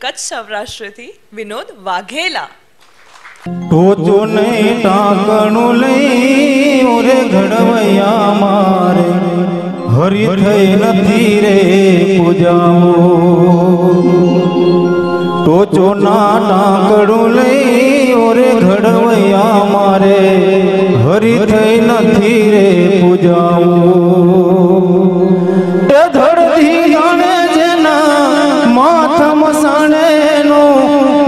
કચ્છ સૌરાષ્ટ્રથી વિનોદ વાઘેલા. ટોચો નહીં ટાંકણું લઈ ઓરે ઘડવૈયા મારે. હરી થઈ નથી રે પૂજાઓ. ટોચો ના ટાંકણું લઈ ઓરે ઘડવૈયા મારે. હરી થઈ નથી રે પૂજાઓ.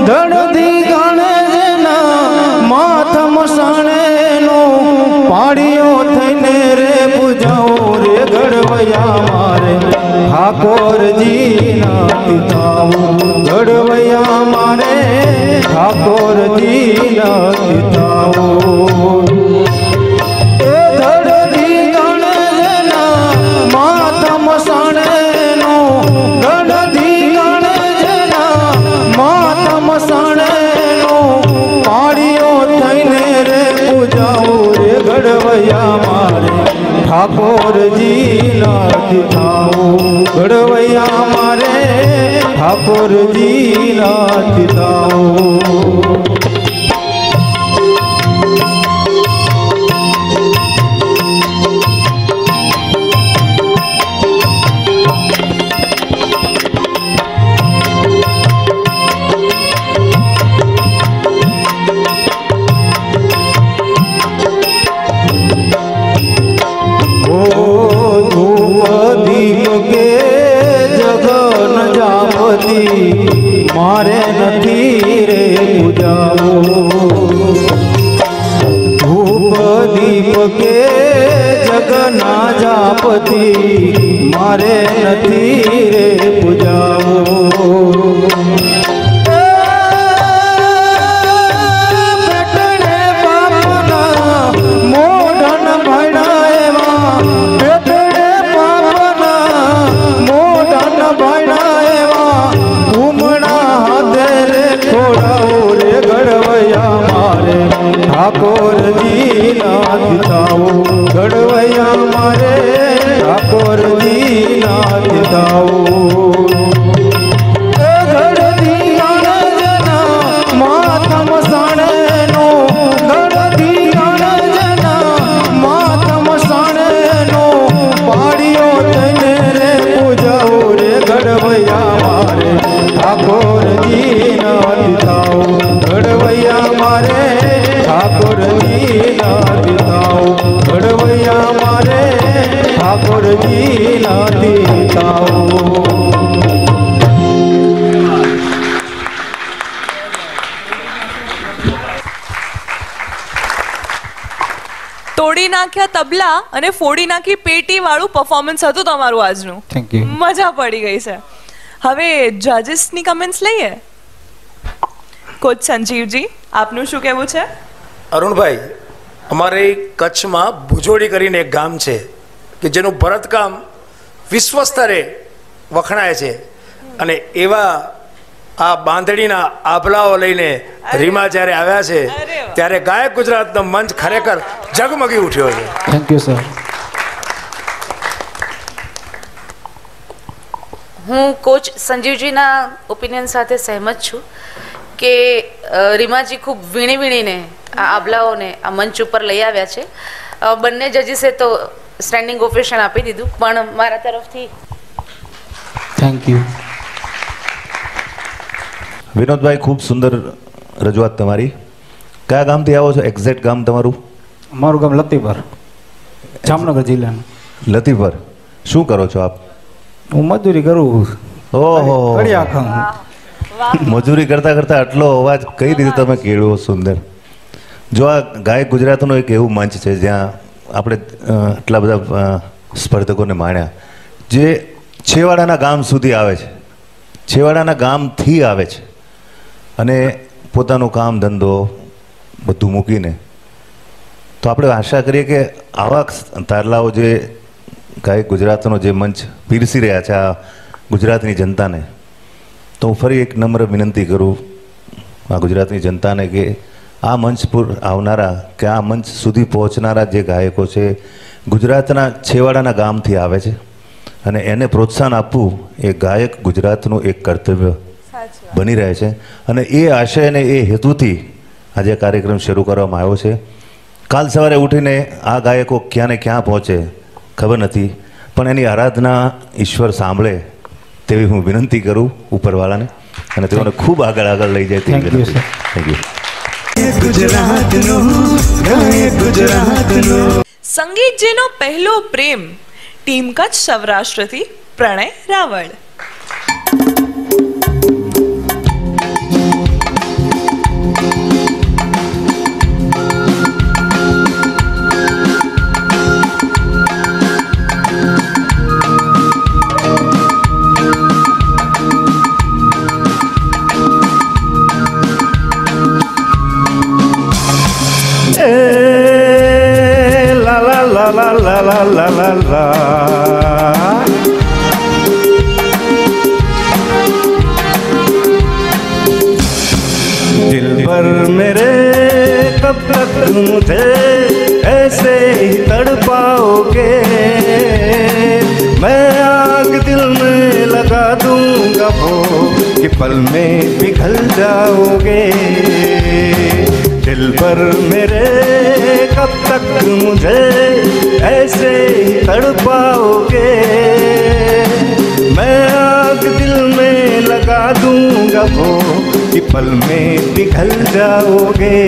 ધડધી જાણે જેના માથમ સાણેનો પાડીઓ થઈને રે પૂજાઓ રે ગડવૈયા મારે. ઠાકોરજીના પિતાઓ ગડવૈયા મારે. ઠાકોરજી ના ઠાકોરજી ના મારે નથી રે પૂજાઓ ધૂપ દીપ કે જગના જાપતી મારે નથી રે પૂજાઓ ઠાકોરજી ના પિતાઓ ગડવૈયા મારે ઠાકોરજી ના ઠાકોરજી એ તોડી નાખ્યા તબલા અને ફોડી નાખી પેટી વાળું પરફોર્મન્સ હતું તમારું આજનું. થેન્ક યુ મજા પડી ગઈ છે. હવે જજીસની કમેન્ટ્સ લઈએ? કોચ સંજીવજી આપનું શું કહેવું છે? અરુણભાઈ અમારે કચ્છમાં ભુજોડી કરીને એક ગામ છે કે જેનું ભરતકામ વિશ્વ સ્તરે વખણાય છે. અને એવા આ બાંધણીના આભલાઓ લઈને રીમા જ્યારે આવ્યા છે ત્યારે ગાયક ગુજરાતનો મંચ ખરેખર ઝગમગી ઉઠ્યો છે. થેન્ક યુ સર હું કોચ સંજીવજીના ઓપિનિયન સાથે સહેમત છું કે રીમાજી ખૂબ વીણી વીણીને આ આબલાઓને આ મંચ ઉપર લઈ આવ્યા છે. બંને જજીસે તો સ્ટેન્ડિંગ ઓફિશન આપી દીધું પણ મારા તરફથી થેન્ક યુ વિનોદભાઈ ખૂબ સુંદર રજૂઆત તમારી. કયા ગામથી આવો છો? એક્ઝેક્ટ ગામ તમારું? મારું ગામ લતીપર જામનગર જિલ્લાનું. લતીપર શું કરો છો આપ? હું મજૂરી કરું ઓહો. મજૂરી કરતા કરતા આટલો અવાજ કઈ રીતે તમે કેળવો સુંદર? જો આ ગાય ગુજરાતનું એક એવું મંચ છે જ્યાં આપણે આટલા બધા સ્પર્ધકોને માણ્યા. જે છેવાડાના ગામ સુધી આવે છે. છેવાડાના ગામથી આવે છે. અને પોતાનું કામ, ધંધો બધું મૂકીને. તો આપણે આશા કરીએ કે આવા તારલાઓ જે ગાયક ગુજરાતનો જે મંચ પીરસી રહ્યા છે આ ગુજરાતની જનતાને, તો હું ફરી એક નમ્ર વિનંતી કરું આ ગુજરાતની જનતાને કે આ મંચ પર આવનારા, કે આ મંચ સુધી પહોંચનારા જે ગાયકો છે, ગુજરાતના છેવાડાના ગામથી આવે છે. અને એને પ્રોત્સાહન આપવું એ ગાયક ગુજરાતનું એક કર્તવ્ય બની રહે છે. અને એ આશય અને એ હેતુથી આજે કાર્યક્રમ શરૂ કરવામાં આવ્યો છે. કાલ સવારે ઉઠીને આ ગાયકો ક્યાં ને ક્યાં પહોંચે ખબર નથી. પણ એની આરાધના ઈશ્વર સાંભળે તેવી હું વિનંતી કરું ઉપરવાળાને. અને તેઓને ખૂબ આગળ આગળ લઈ જાય તેવી વિનંતી. થેન્ક યુ સંગીત જેનો પહેલો પ્રેમ team Kutch સૌરાષ્ટ્રથી Pranay Raval. La la la la. दिल पर मेरे कब तक मुझे ऐसे ही तड़पाओगे। मैं आग दिल में लगा दूँगा वो कि पल में पिघल जाओगे। दिल पर मेरे, कब तक मुझे ऐसे ही तड़पाओगे? मैं आग दिल में लगा दूँगा वो कि पल में पिघल जाओगे।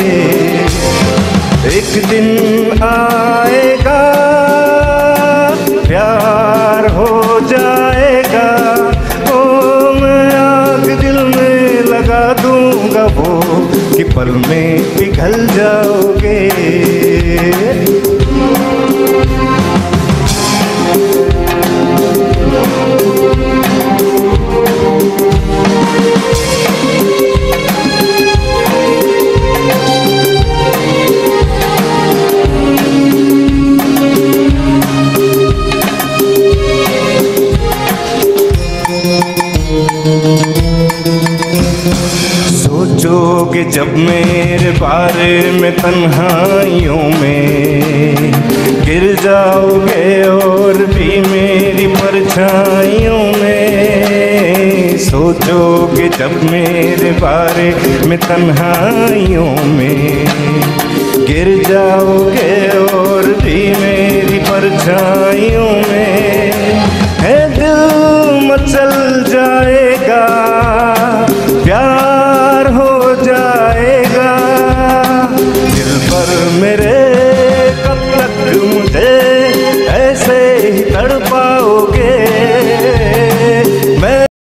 एक दिन आएगा, प्यार हो जाएगा। ओ, मैं आग दिल में लगा दूँगा वो कि पल में पिघल जाओगे। सोचोगे जब मेरे बारे में तन्हाइयों में गिर जाओगे और भी मेरी परछाइयों में सोचोगे जब मेरे बारे में तन्हाइयों में गिर जाओगे और भी मेरी परछाइयों में है दिल मचल जाए